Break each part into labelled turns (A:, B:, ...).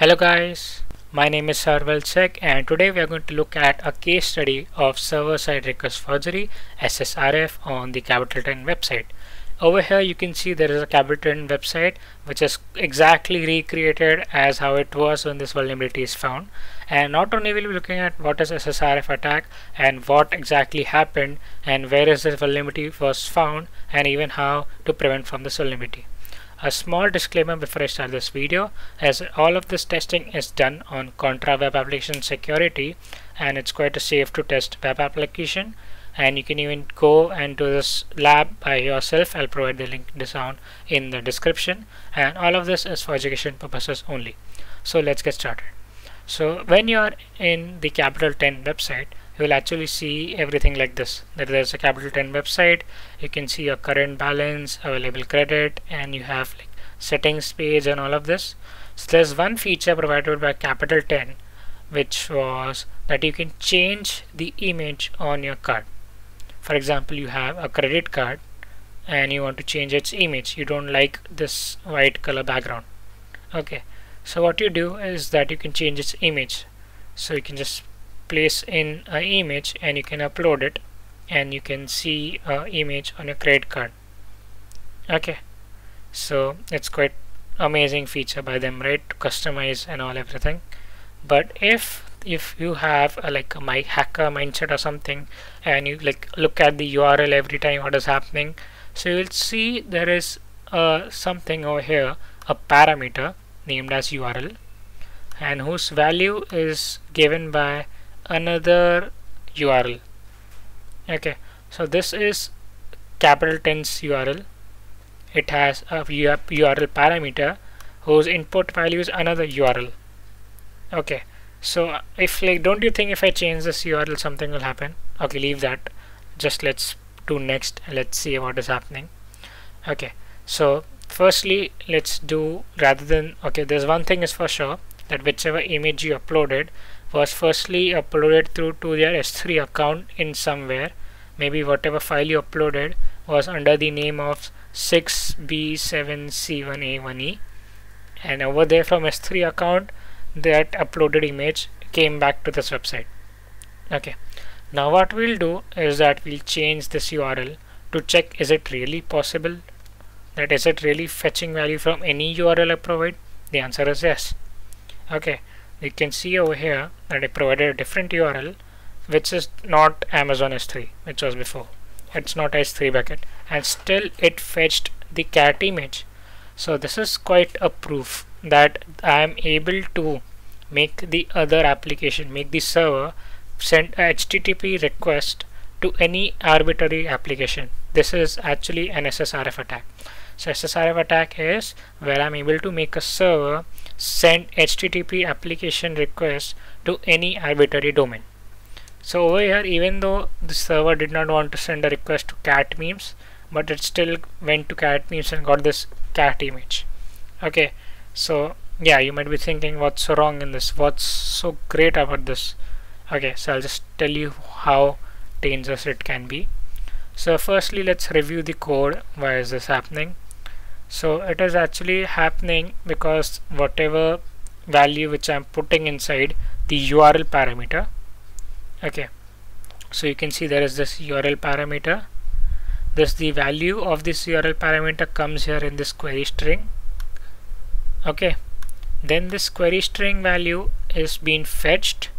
A: Hello guys, my name is CyberWorldSec and today we are going to look at a case study of server-side request forgery SSRF on the Capital One website. Over here you can see there is a Capital One website which is exactly recreated as how it was when this vulnerability is found and not only will we be looking at what is SSRF attack and what exactly happened and where is this vulnerability was found and even how to prevent from this vulnerability. A small disclaimer before I start this video as all of this testing is done on Kontra Web Application Security and it's quite a safe to test web application and you can even go and do this lab by yourself. I'll provide the link down in the description and all of this is for education purposes only. So let's get started. So when you're in the Capital One website you will actually see everything like this that there's a Capital One website you can see your current balance available credit and you have like settings page and all of this. So there's one feature provided by Capital One which was that you can change the image on your card. For example you have a credit card and you want to change its image. You don't like this white color background. Okay. So what you do is that you can change its image. So you can just place in an image and you can upload it and you can see an image on a credit card. Okay. So it's quite amazing feature by them right? To customize and all everything. But if if you have a, like a my hacker mindset or something and you like look at the URL every time what is happening so you'll see there is uh, something over here a parameter named as URL and whose value is given by another URL okay so this is Capital One's URL it has a URL parameter whose input value is another URL okay so if like don't you think if I change this URL something will happen? Okay leave that. Just let's do next let's see what is happening. Okay so firstly let's do rather than okay there's one thing is for sure that whichever image you uploaded was firstly uploaded through to their S3 account in somewhere. Maybe whatever file you uploaded was under the name of 6b7c1a1e and over there from S3 account that uploaded image came back to this website. Okay. Now what we'll do is that we'll change this URL to check is it really possible? That is it really fetching value from any URL I provide? The answer is yes. Okay you can see over here that I provided a different URL which is not Amazon S3 which was before. It's not S3 bucket. And still it fetched the cat image. So this is quite a proof that I am able to make the other application make the server send a HTTP request to any arbitrary application. This is actually an SSRF attack. So SSRF attack is where I'm able to make a server send HTTP application request to any arbitrary domain. So over here even though the server did not want to send a request to cat memes but it still went to cat memes and got this cat image. Okay so yeah you might be thinking what's so wrong in this? What's so great about this? Okay so I'll just tell you how dangerous it can be. So firstly let's review the code. Why is this happening so it is actually happening because whatever value which I'm putting inside the URL parameter okay. So you can see there is this URL parameter. This the value of this URL parameter comes here in this query string okay. Then this query string value is being fetched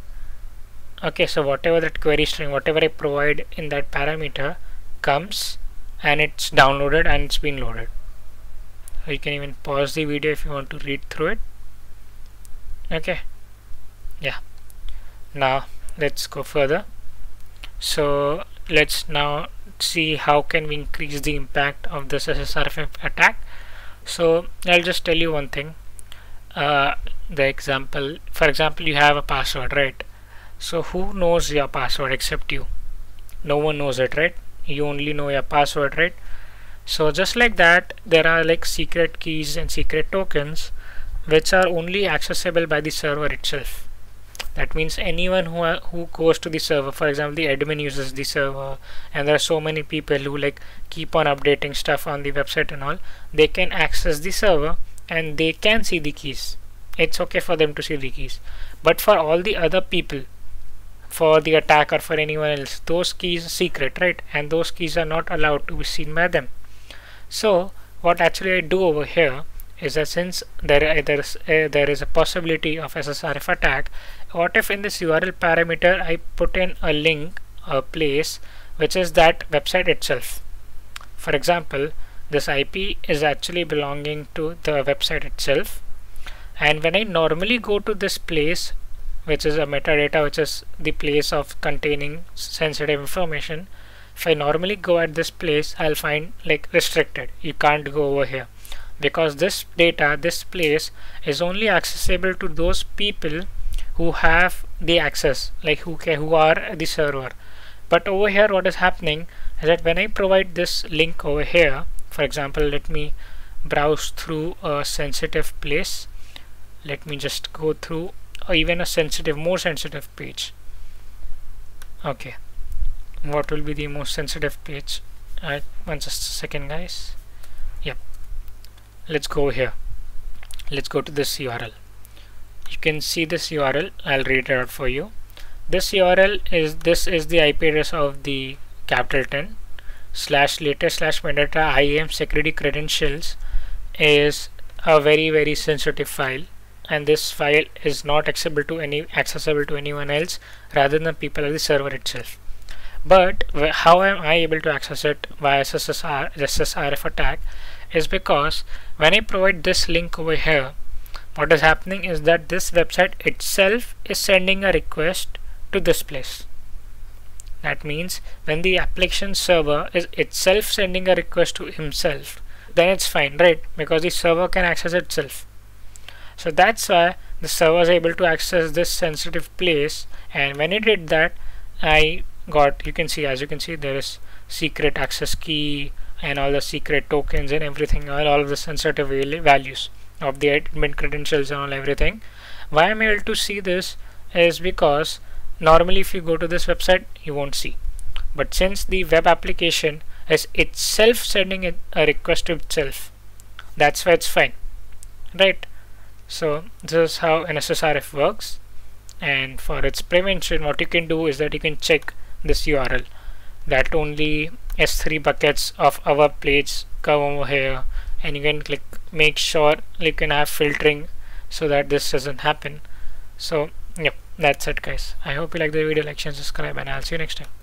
A: okay. So whatever that query string whatever I provide in that parameter comes and it's downloaded and it's been loaded you can even pause the video if you want to read through it. Okay. Yeah. Now let's go further. So let's now see how can we increase the impact of this SSRF attack. So I'll just tell you one thing. Uh, the example for example you have a password right? So who knows your password except you? No one knows it right? You only know your password right so just like that there are like secret keys and secret tokens which are only accessible by the server itself. That means anyone who uh, who goes to the server for example the admin uses the server and there are so many people who like keep on updating stuff on the website and all they can access the server and they can see the keys. It's okay for them to see the keys. But for all the other people for the attacker for anyone else those keys are secret right? And those keys are not allowed to be seen by them so what actually I do over here is that since there, there, is, uh, there is a possibility of SSRF attack what if in this URL parameter I put in a link a place which is that website itself? For example this IP is actually belonging to the website itself. And when I normally go to this place which is a metadata which is the place of containing sensitive information if I normally go at this place I'll find like restricted. You can't go over here. Because this data this place is only accessible to those people who have the access like who who are the server. But over here what is happening is that when I provide this link over here for example let me browse through a sensitive place. Let me just go through even a sensitive more sensitive page. Okay what will be the most sensitive page? Uh, one just a second guys. Yep. Let's go here. Let's go to this URL you can see this URL I'll read it out for you. This URL is this is the IP address of the Capital One slash latest slash metadata IAM security credentials is a very very sensitive file. And this file is not accessible to any accessible to anyone else rather than people at the server itself but how am I able to access it via SSR, SSRF attack is because when I provide this link over here what is happening is that this website itself is sending a request to this place. That means when the application server is itself sending a request to himself then it's fine right? Because the server can access itself. So that's why the server is able to access this sensitive place. And when it did that I got you can see as you can see there is secret access key and all the secret tokens and everything all, all of the sensitive values of the admin credentials and all everything. Why I'm able to see this is because normally if you go to this website you won't see. But since the web application is itself sending a request to itself that's why it's fine right? So this is how an SSRF works. And for its prevention what you can do is that you can check this URL that only S3 buckets of our plates come over here. And you can click make sure you can have filtering so that this doesn't happen. So yep that's it guys. I hope you like the video. Like share subscribe and i'll see you next time